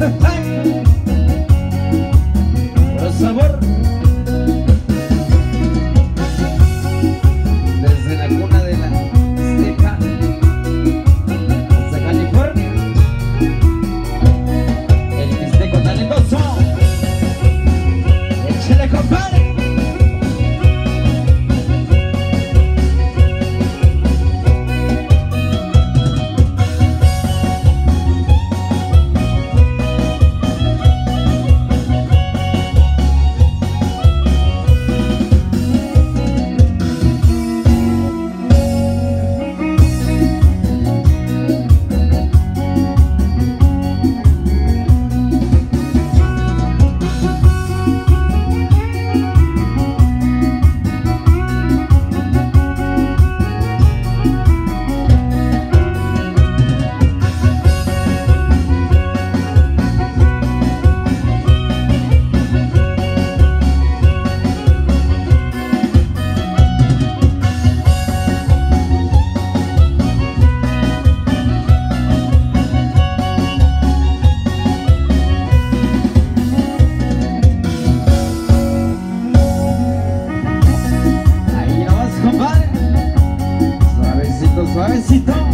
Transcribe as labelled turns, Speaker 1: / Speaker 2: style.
Speaker 1: Hey. suavecito. Oye,